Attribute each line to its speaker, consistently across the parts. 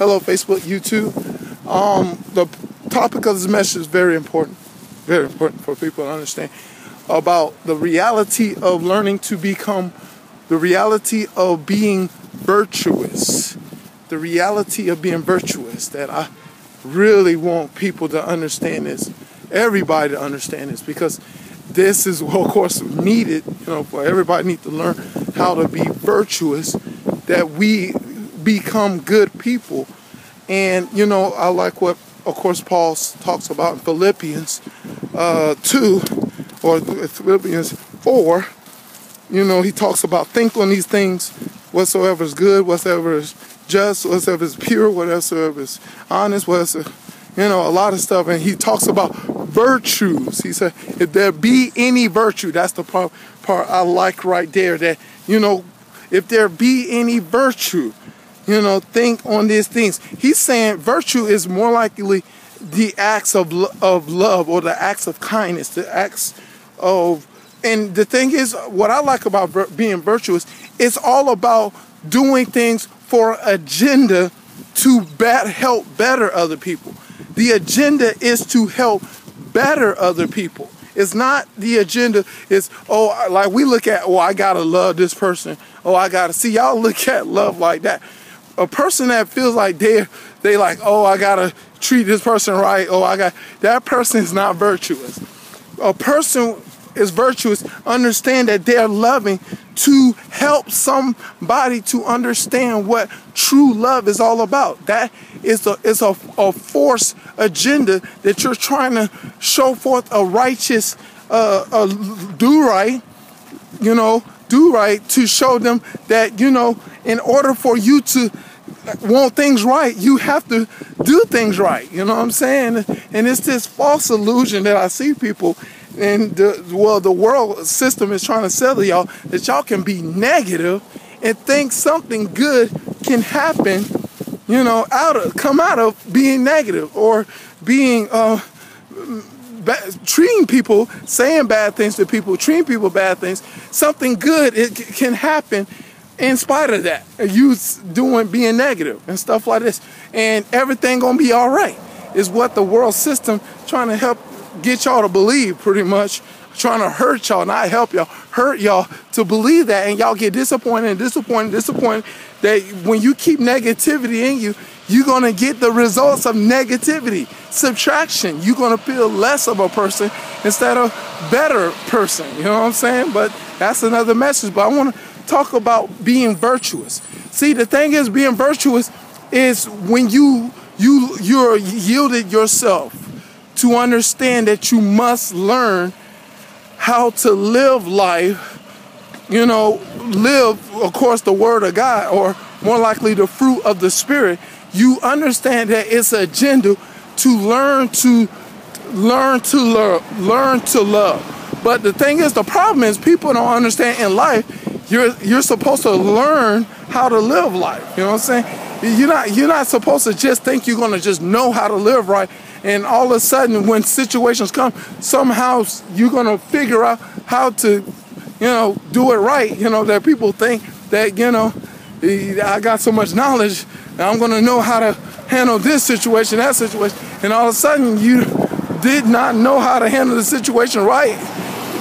Speaker 1: Hello, Facebook, YouTube. Um, the topic of this message is very important, very important for people to understand about the reality of learning to become the reality of being virtuous, the reality of being virtuous. That I really want people to understand this, everybody to understand this, because this is, well, of course, needed. You know, for everybody need to learn how to be virtuous. That we become good people. And, you know, I like what, of course, Paul talks about in Philippians uh, 2 or Philippians 4. You know, he talks about think on these things whatsoever is good, whatsoever is just, whatsoever is pure, whatsoever is honest, whatsoever, you know, a lot of stuff. And he talks about virtues. He said, if there be any virtue, that's the part, part I like right there, that, you know, if there be any virtue, you know, think on these things. He's saying virtue is more likely the acts of, of love or the acts of kindness, the acts of, and the thing is, what I like about vir- being virtuous, it's all about doing things for agenda to help better other people. The agenda is to help better other people. It's not the agenda. It's oh, like we look at. Oh, I gotta love this person. Oh, I gotta see y'all look at love like that a person that feels like they they like, oh, I gotta treat this person right. Oh, I got that person is not virtuous. A person is virtuous. Understand that they're loving to help somebody to understand what true love is all about. That is a is a, a force agenda that you're trying to show forth a righteous uh, a do right, you know, do right to show them that you know in order for you to want things right, you have to do things right. You know what I'm saying? And it's this false illusion that I see people and the well the world system is trying to sell to y'all that y'all can be negative and think something good can happen, you know, out of come out of being negative or being uh treating people, saying bad things to people, treating people bad things, something good it can happen in spite of that, you doing being negative and stuff like this, and everything gonna be all right, is what the world system trying to help get y'all to believe, pretty much, trying to hurt y'all, not help y'all, hurt y'all to believe that, and y'all get disappointed and disappointed, disappointed. That when you keep negativity in you, you're gonna get the results of negativity, subtraction. You're gonna feel less of a person instead of better person. You know what I'm saying? But that's another message. But I want to talk about being virtuous. See, the thing is, being virtuous is when you you you're yielded yourself to understand that you must learn how to live life. You know, live of course the word of God, or more likely the fruit of the spirit. You understand that it's an agenda to learn to learn to love, learn to love. But the thing is, the problem is people don't understand in life you're you're supposed to learn how to live life. You know what I'm saying? You're not you're not supposed to just think you're gonna just know how to live right, and all of a sudden when situations come, somehow you're gonna figure out how to, you know, do it right. You know that people think that you know I got so much knowledge, I'm gonna know how to handle this situation, that situation, and all of a sudden you did not know how to handle the situation right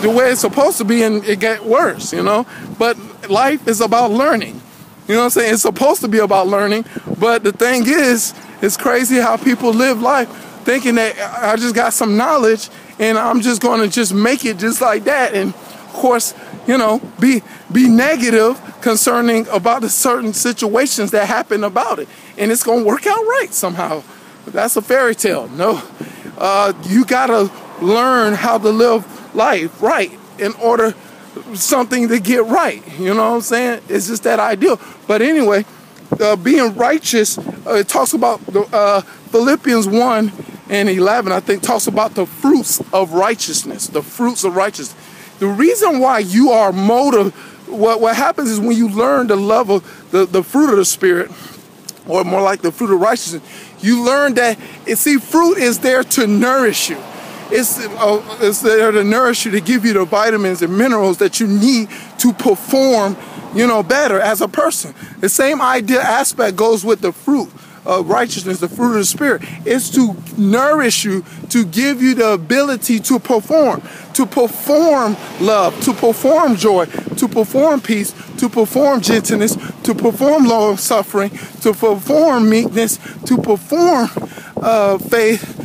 Speaker 1: the way it's supposed to be and it get worse, you know? But life is about learning. You know what I'm saying? It's supposed to be about learning, but the thing is, it's crazy how people live life thinking that I just got some knowledge and I'm just going to just make it just like that and of course, you know, be be negative concerning about the certain situations that happen about it and it's going to work out right somehow. That's a fairy tale. No. Uh, you got to learn how to live life right in order something to get right. You know what I'm saying? It's just that ideal. But anyway, uh, being righteous, uh, it talks about the, uh, Philippians 1 and 11, I think, talks about the fruits of righteousness. The fruits of righteousness. The reason why you are motive, what, what happens is when you learn the love of the, the fruit of the Spirit, or more like the fruit of righteousness, you learn that, it see, fruit is there to nourish you. It's, uh, it's there to nourish you, to give you the vitamins and minerals that you need to perform, you know, better as a person. The same idea aspect goes with the fruit of righteousness, the fruit of the Spirit. It's to nourish you, to give you the ability to perform, to perform love, to perform joy, to perform peace, to perform gentleness, to perform long suffering, to perform meekness, to perform uh, faith.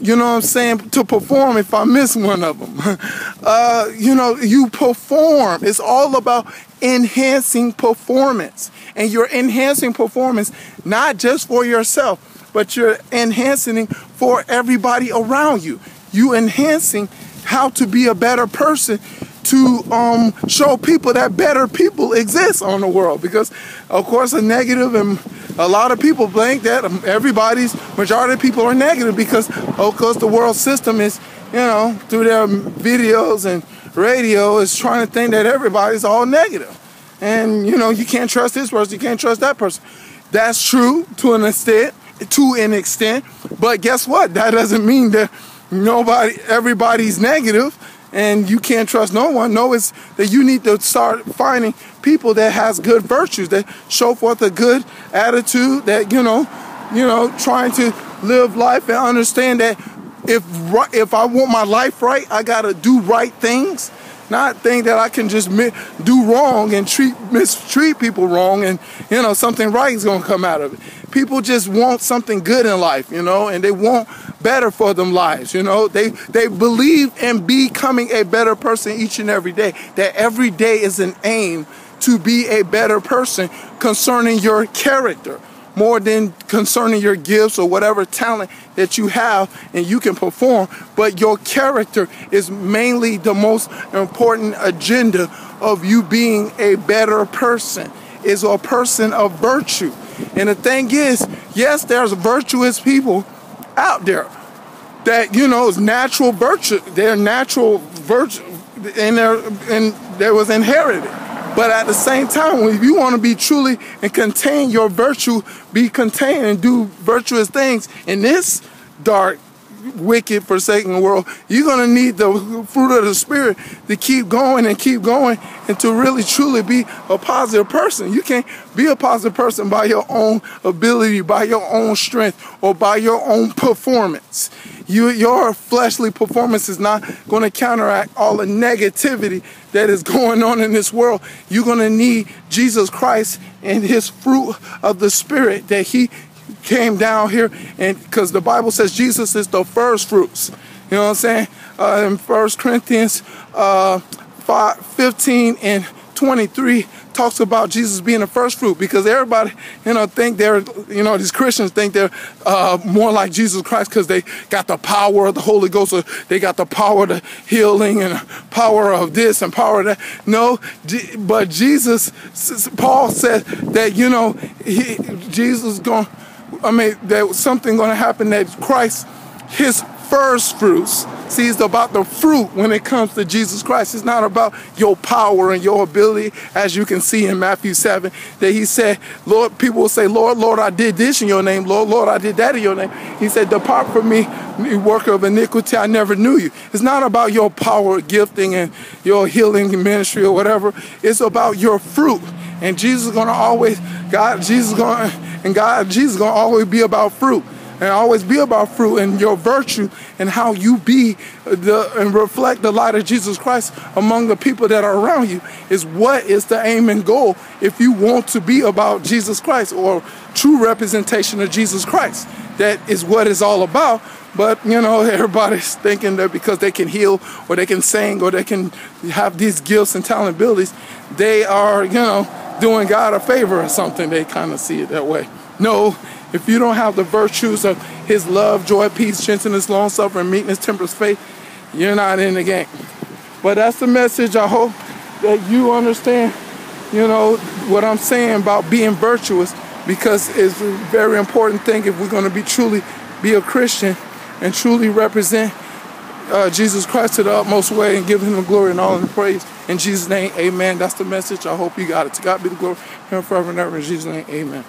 Speaker 1: You know what I'm saying? To perform if I miss one of them. Uh, you know, you perform. It's all about enhancing performance. And you're enhancing performance not just for yourself, but you're enhancing for everybody around you. You enhancing how to be a better person to um, show people that better people exist on the world. Because, of course, a negative and a lot of people think that everybody's majority of people are negative because, oh, of course, the world system is, you know, through their videos and radio is trying to think that everybody's all. And, you know, you can't trust this person, you can't trust that person. That's true to an extent, to an extent. But guess what? That doesn't mean that nobody, everybody's negative and you can't trust no one. No, it's that you need to start finding people that has good virtues, that show forth a good attitude, that you know, you know, trying to live life and understand that if if I want my life right, I gotta do right things. Not think that I can just do wrong and treat mistreat people wrong, and you know something right is gonna come out of it. People just want something good in life, you know, and they want better for them lives. You know, they they believe in becoming a better person each and every day. That every day is an aim to be a better person concerning your character more than concerning your gifts or whatever talent that you have and you can perform, but your character is mainly the most important agenda of you being a better person, is a person of virtue. And the thing is, yes, there's virtuous people out there that you know is natural virtue. They're natural virtue, and and there was inherited. But at the same time, if you want to be truly and contain your virtue, be contained and do virtuous things in this dark wicked, forsaken world, you're going to need the fruit of the Spirit to keep going and keep going and to really truly be a positive person. You can't be a positive person by your own ability, by your own strength, or by your own performance. You, your fleshly performance is not going to counteract all the negativity that is going on in this world. You're going to need Jesus Christ and his fruit of the Spirit that he came down here and because the Bible says Jesus is the first fruits. You know what I'm saying? Uh, in First Corinthians uh, 5, 15 and 23 talks about Jesus being the first fruit because everybody, you know, think they're, you know, these Christians think they're uh, more like Jesus Christ because they got the power of the Holy Ghost or they got the power of the healing and power of this and power of that. No, but Jesus, Paul said that, you know, he, Jesus going I mean, was something going to happen that Christ, his first fruits. See, it's about the fruit when it comes to Jesus Christ. It's not about your power and your ability, as you can see in Matthew 7, that he said, Lord, people will say, Lord, Lord, I did this in your name. Lord, Lord, I did that in your name. He said, Depart from me, you worker of iniquity, I never knew you. It's not about your power, gifting, and your healing ministry or whatever. It's about your fruit. And Jesus is going to always, God, Jesus is going and God, Jesus is to always be about fruit and always be about fruit and your virtue and how you be the and reflect the light of Jesus Christ among the people that are around you is what is the aim and goal if you want to be about Jesus Christ or true representation of Jesus Christ. That is what it's all about. But you know, everybody's thinking that because they can heal or they can sing or they can have these gifts and talent abilities, they are, you know, doing God a favor or something. They kind of see it that way. No, if you don't have the virtues of His love, joy, peace, gentleness, long suffering, meekness, temperance, faith, you're not in the game. But that's the message. I hope that you understand, you know, what I'm saying about being virtuous because it's a very important thing if we're going to be truly be a Christian and truly represent uh, Jesus Christ to the utmost way and give him the glory and all the praise. In Jesus' name, amen. That's the message. I hope you got it. To God be the glory, him forever and ever. In Jesus' name, amen.